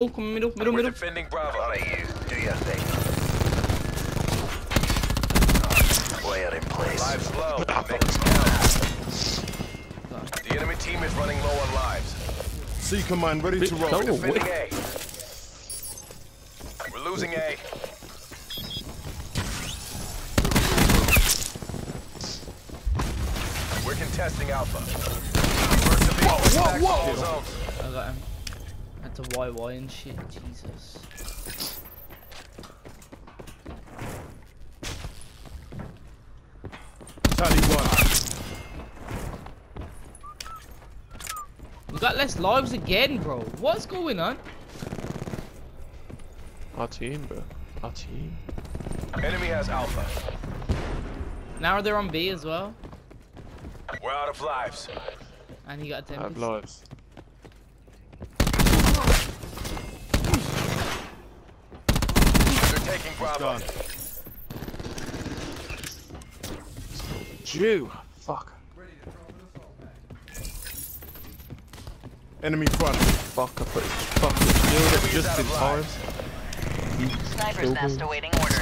Oh, come middle, middle, We're middle. defending Bravo. All right, you. Do your thing. Player in place. Lives low. Make count. The enemy team is running low on lives. C command ready to roll. Go Defending. A. We're losing A. We're contesting Alpha. Whoa, whoa, whoa! I got him. Had to YY and shit. Jesus. Tally one. We got less lives again, bro. What's going on? Our team, bro. Our team. Enemy has Alpha. Now they're on B as well. We're out of lives. And he got I have tempest. lives. They're taking Bravo. Done. Jew. Fuck. Enemy front. Fuck, I put fucking killed it just in time. Sniper's Kill nest me. awaiting orders.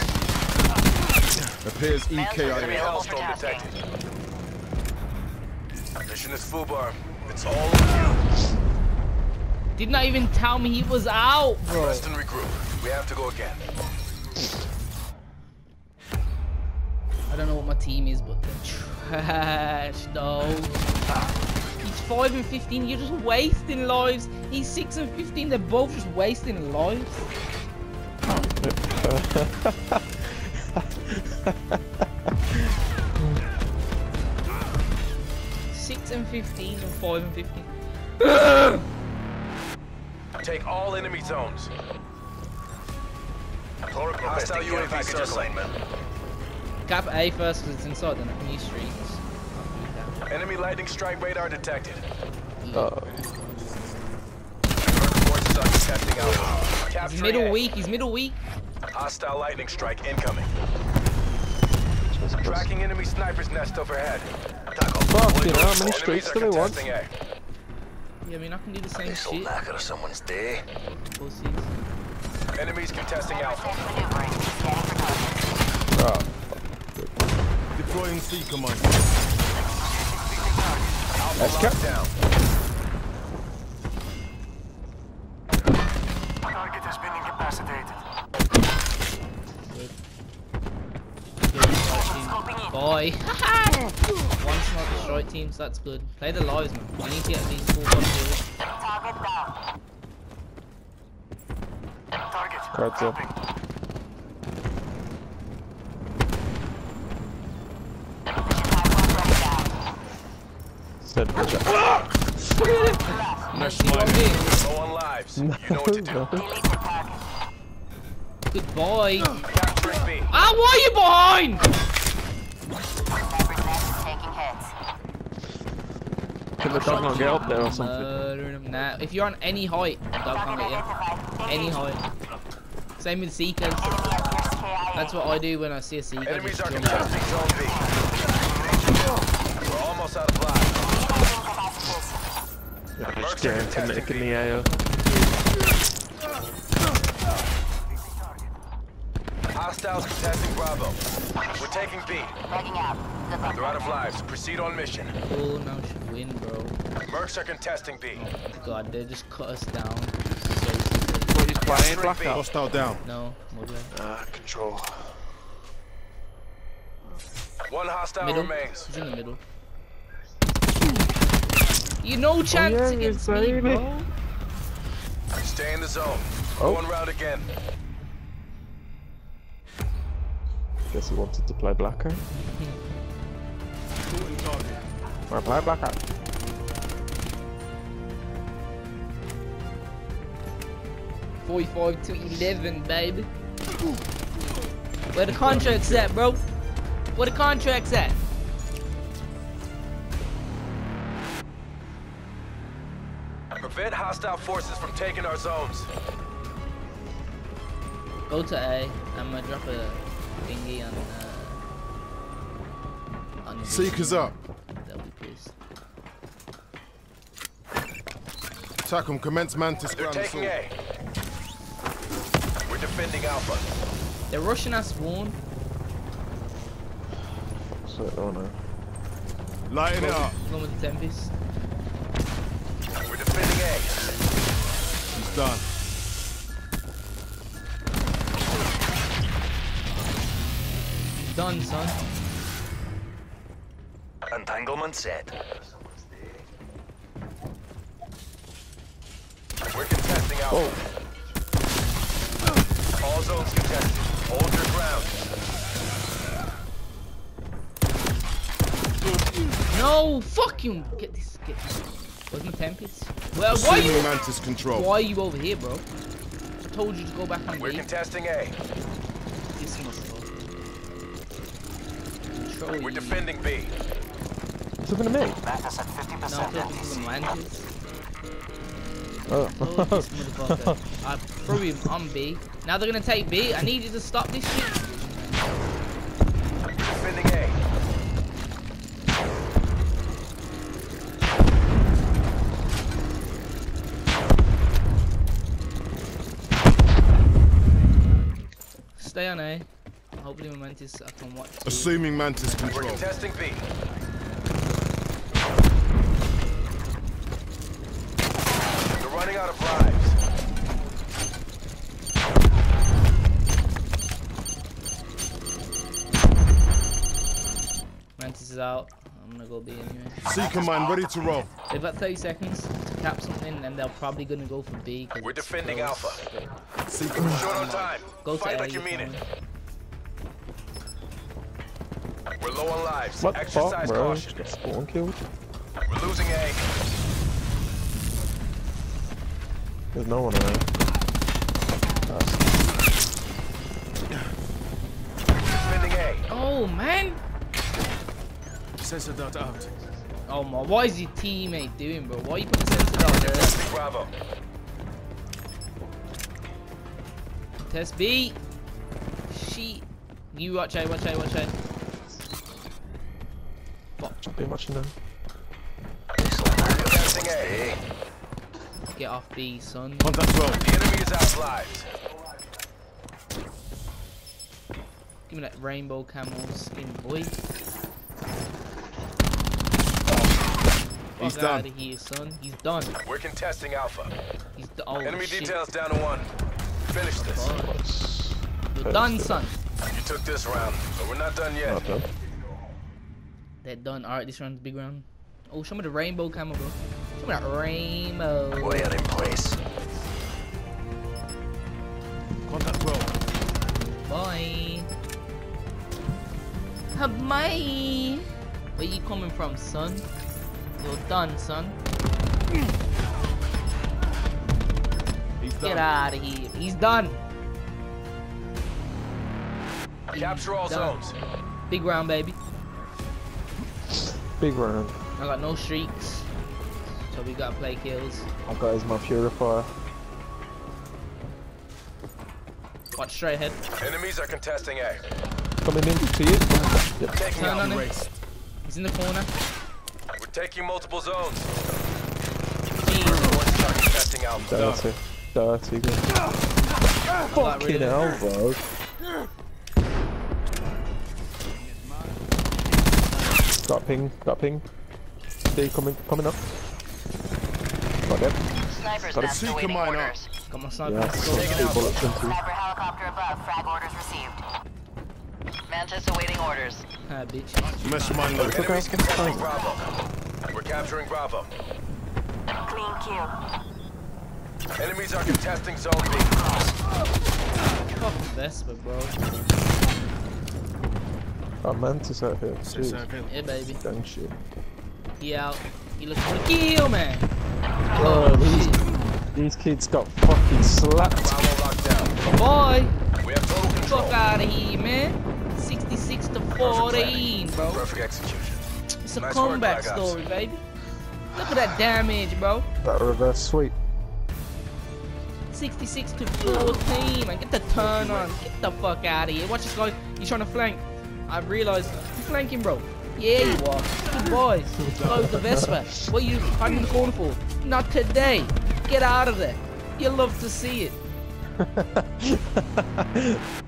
Appears Man's EKIA. available for Hellstorm tasking. detected. Mission is Fubar. It's all on you. Did not even tell me he was out, bro. Rest and regroup. We have to go again. I don't know what my team is, but they're trash, no. He's 5 and 15, you're just wasting lives. He's 6 and 15, they're both just wasting lives. Six and fifteen and five and fifteen. Take all enemy zones. Torque Hostile requesting care UAV package circling. assignment. Cap A first because it's inside, then I can use. Enemy lightning strike radar detected. Uh, Forces are detecting He's middle A. weak, he's middle weak. Hostile lightning strike incoming. Tracking enemy sniper's nest overhead. Fuck, you know, how many Enemies streaks do they want? A. Yeah, I mean, I can do the same This'll shit. knacker someone's day. Pussies. Enemies contesting Alpha. Maneuvering. Scanning. Oh, Deploying C command. Alpha Let's go. down. Target has been incapacitated. Boy. One sniper strike team, so that's good. Play the lives, man. I need to get these full body kills. Target down. Target. Cards up. Sniper ready down. Said for that. Nice one. Low on lives. You know what to do. The target. Good boy. Capturing B. Ah, why are you behind? Sniper's nest is taking hits. Can the dog not get up there or something? Murdering. If you're on any height, dog can't get you. Any height. Same with Seekers. Enemy has pierced KIA. That's what I do when I see a Seeker. Enemies just are contesting zone B. We're almost out of lives. Yeah, just getting to Nick in the AO. Hostiles contesting Bravo. We're taking B. Legging out. They're out of lives. Proceed on mission. Oh, now we should win, bro. Mercs are contesting B. Oh, God, they just cut us down. So stupid. What he's playing, Capturing B. Blackout? Hostile down. No, Mobile. Ah, control. One hostile Middle. remains. He's in the middle. You no chance yeah, against me, bro. Stay in the zone. Oh. Going round again. Guess he wanted to play Blackout. Shooting target. Or play Blackout. Forty-five to eleven, baby. Where the contracts at, bro? Where the contracts at? Prevent hostile forces from taking our zones. Go to A. I'm gonna drop a thingy on. Uh, on Seekers up. That'll be pissed. Attack 'em. Commence mantis They're ground taking assault. A. defending Alpha. They're rushing us spawn. So, oh no. Lighten it up. Going with the Tempest. We're defending A. He's done. Done, son. Entanglement set. We're contesting Alpha. Oh. All zones contested. Hold your ground. No, fuck you. Get this. Get this. Where's my Tempest? Well, why Assuming you? Mantis control. Why are you over here, bro? I told you to go back on We're B. contesting A. This must We're defending B. Talking to me? Mantis at 50% I'm Oh. This motherfucker. I threw him on B. Now they're gonna take B. I need you to stop this shit. We're defending A. Stay on A. Hopefully, Momentus, I can watch. Assuming Mantis We're control. contesting B. running out of lives. Mantis is out. I'm gonna go B anyway. C command ready to roll. They've got 30 seconds to cap something, and they're probably gonna go for B. 'cause We're defending close. Alpha. C We're command. short on time. Go Fight to like A, you mean it. We're low on lives. What the fuck, Exercise bro? caution. Spawn killed. We're losing A. There's no one around. That's Oh man! Sensor dart out. Oh my! What is your teammate doing, bro? Why are you putting sensor down there? Testing Bravo. Test B. She. You watch A. Watch A. Watch A. be watching them. Testing A. Get off B, son. Contact well. The enemy is out of lives. Give me that rainbow camel skin, boy. He's Fuck done. outta here, son. He's done. We're contesting Alpha. He's done. Oh, Enemy shit. details down to one. Finish this. Fuck. You're done, son. You took this round, but we're not done yet. Not done. They're done. Alright, this round's big round. Oh, show me the rainbow camel, bro. Show me that rainbow. Wire in place. Contact well. Bye. Bye. Where you coming from, son? You're done, son. He's Get out of here. He's done. He's Capture all done. zones. Big round, baby. Big round. I got no streaks. So we gotta play kills. I got his my purifier. Watch straight ahead. Enemies are contesting A. Coming in to you. Yep. Taking Turn out. on him. Erased. He's in the corner. We're taking multiple zones. Jeez. One start contesting Alpha. Dirty. Dirty. Good. I got Fucking rid hell, bro. Got ping. Got ping. D coming. Coming up. Got them. Snipers Got a seeker mine up. orders. Got my sniper. Yeah. Let's. Taking out. bullets into. Sniper helicopter above. Frag orders received. Mantis awaiting orders. Ah, bitch. Mesh mine low. Enemies contesting Bravo. We're capturing Bravo. Clean kill. Enemies are contesting Zone B. Fuck Vespa, bro. Got Mantis out here. Sensor Jeez. Yeah, baby. Gang shit. He out. He looking for the kill, man. Bro, Oh, these, shit. these kids got fucking slapped. Bravo locked down. Boy, We have total control. fuck out of here, man. 66 to 14, bro. Perfect execution. It's a Nice comeback Black Ops. story, baby. Look at that damage, bro. That reverse sweep. 66 to 14, man. Get the turn on. Get the fuck out of here. Watch this guy. He's trying to flank. I realized. You flanking, bro? Yeah, you are. Good boy. Close the Vespa. What are you hiding in the corner for? Not today. Get out of there. You love to see it.